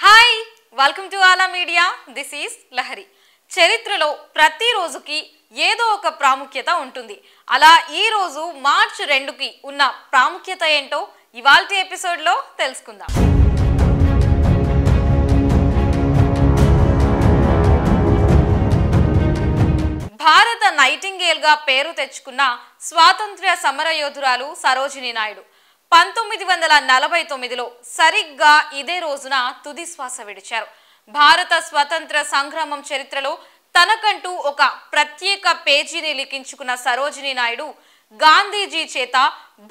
Hi welcome to Aura media this is Lahari చరిత్రలో ప్రతి రోజుకి ఏదో ఒక ప్రాముఖ్యత ఉంటుంది. అలా ఈ రోజు మార్చ్ రెండుకి ఉన్న ప్రాముఖ్యత ఏంటో ఇవాల్టి ఎపిసోడ్లో తెలుసుకుందాం. భారత నైటింగేల్గా పేరు తెచ్చుకున్న స్వాతంత్ర్య సమరయోధురాలు సరోజిని నాయుడు. పంతొమ్మిది వందల నలభై తొమ్మిదిలో సరిగ్గా ఇదే రోజున తుది శ్వాస విడిచారు. భారత స్వతంత్ర సంగ్రామం చరిత్రలో తనకంటూ ఒక ప్రత్యేక పేజీని లిఖించుకున్న సరోజిని నాయుడు గాంధీజీ చేత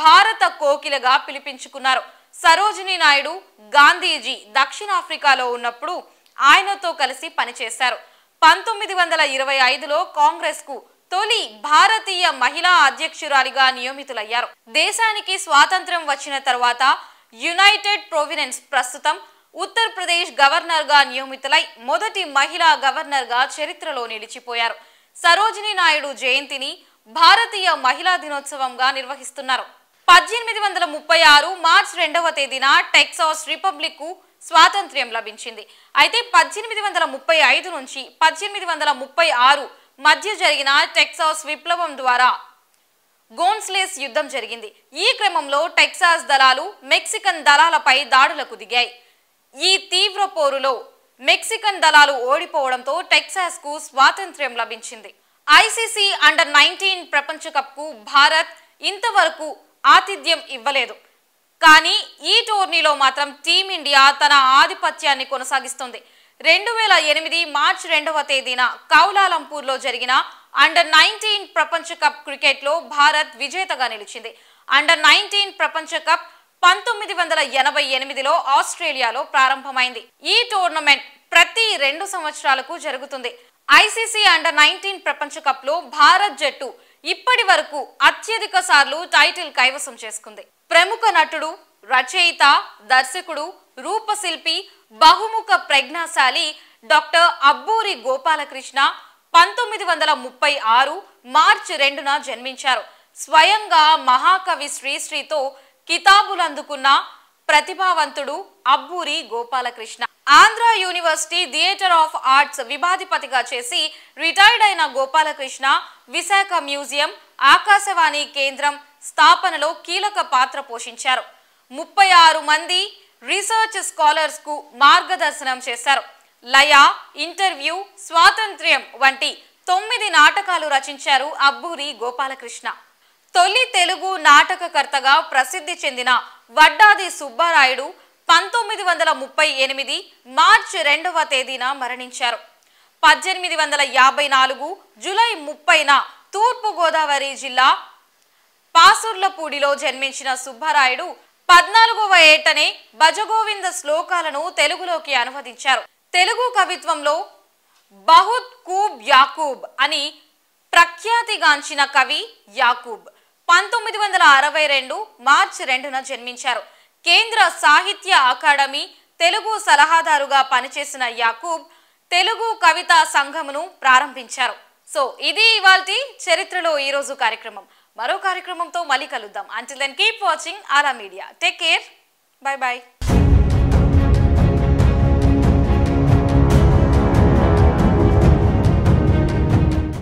భారత కోకిలగా పిలిపించుకున్నారు. సరోజిని నాయుడు గాంధీజీ దక్షిణాఫ్రికాలో ఉన్నప్పుడు ఆయనతో కలిసి పనిచేశారు. పంతొమ్మిది వందల ఇరవై ఐదులో కాంగ్రెస్కు తొలి భారతీయ మహిళా అధ్యక్షురాలిగా నియమితులయ్యారు. దేశానికి స్వాతంత్ర్యం వచ్చిన తర్వాత యునైటెడ్ ప్రొవినెన్స్ ప్రస్తుతం ఉత్తరప్రదేశ్ గవర్నర్గా నియమితులై మొదటి మహిళా గవర్నర్గా చరిత్రలో నిలిచిపోయారు. సరోజిని నాయుడు జయంతిని భారతీయ మహిళా దినోత్సవంగా నిర్వహిస్తున్నారు. పద్దెనిమిది వందల ముప్పై ఆరు మార్చ్ రెండవ తేదీన టెక్సాస్ రిపబ్లిక్కు స్వాతంత్ర్యం లభించింది. అయితే పద్దెనిమిది వందల ముప్పై ఐదు నుంచి పద్దెనిమిది వందల ముప్పై ఆరు మధ్య జరిగిన టెక్సాస్ విప్లవం ద్వారా గోన్స్లేస్ యుద్ధం జరిగింది. ఈ క్రమంలో టెక్సాస్ దళాలు మెక్సికన్ దళాలపై దాడులకు దిగాయి. ఈ తీవ్ర పోరులో మెక్సికన్ దళాలు ఓడిపోవడంతో టెక్సాస్కు స్వాతంత్ర్యం లభించింది. ఐసీసీ అండర్ నైన్టీన్ ప్రపంచ కప్కు భారత్ ఇంతవరకు ఆతిథ్యం ఇవ్వలేదు. కానీ ఈ టోర్నీలో మాత్రం టీమిండియా తన ఆధిపత్యాన్ని కొనసాగిస్తుంది. రెండు వేల ఎనిమిది మార్చ్ రెండవ తేదీన కౌలాలంపూర్లో జరిగిన అండర్ నైన్టీన్ ప్రపంచ కప్ క్రికెట్లో భారత్ విజేతగా నిలిచింది. అండర్ నైన్టీన్ ప్రపంచ కప్ పంతొమ్మిది వందల ఎనభై ఎనిమిదిలో ఆస్ట్రేలియాలో ప్రారంభమైంది. ఈ టోర్నమెంట్ ప్రతి రెండు సంవత్సరాలకు జరుగుతుంది. ఐసీసీ అండర్ నైన్టీన్ ప్రపంచ కప్లో భారత్ జట్టు ఇప్పటి వరకు అత్యధిక సార్లు టైటిల్ కైవసం చేసుకుంది. ప్రముఖ నటుడు రచయిత దర్శకుడు రూపశిల్పి బహుముఖ ప్రజ్ఞాశాలి డాక్టర్ అబ్బూరి గోపాలకృష్ణ పంతొమ్మిది వందల ముప్పై ఆరు మార్చి రెండున జన్మించారు. స్వయంగా మహాకవి శ్రీశ్రీతో కితాబులు అందుకున్న ప్రతిభావంతుడు Abburi Gopalakrishna. Andhra university theatre of arts విభాధిపతిగా చేసి రిటైర్డ్ అయిన గోపాలకృష్ణ విశాఖ మ్యూజియం ఆకాశవాణి కేంద్రం స్థాపనలో కీలక పాత్ర పోషించారు. ముప్పై ఆరు మంది రీసెర్చ్ స్కాలర్స్కు మార్గదర్శనం చేశారు. లయ ఇంటర్వ్యూ స్వాతంత్ర్యం వంటి తొమ్మిది నాటకాలు రచించారు అబ్బూరి గోపాలకృష్ణ. తొలి తెలుగు నాటకకర్తగా ప్రసిద్ధి చెందిన వడ్డాది సుబ్బారాయుడు పంతొమ్మిది వందల ముప్పై ఎనిమిది మార్చి రెండవ తేదీన మరణించారు. పద్దెనిమిది వందల యాభై నాలుగు జూలై ముప్పైన తూర్పు గోదావరి జిల్లా పాసుర్లపూడిలో జన్మించిన సుబ్బారాయుడు పద్నాలుగవ ఏటనే భజగోవింద శ్లోకాలను తెలుగులోకి అనువదించారు. తెలుగు కవిత్వంలో బహుత్ కూబ్ యాకూబ్ అని ప్రఖ్యాతిగాంచిన కవి యాకూబ్ పంతొమ్మిది వందల అరవై రెండు మార్చి రెండున జన్మించారు. కేంద్ర సాహిత్య అకాడమీ తెలుగు సలహాదారుగా పనిచేసిన యాకూబ్ తెలుగు కవితా సంఘమును ప్రారంభించారు. సో ఇది ఇవాల్టి చరిత్రలో ఈ రోజు కార్యక్రమం. మరో కార్యక్రమంతో మళ్ళీ కలుద్దాం. Until then keep watching Aura media take care bye bye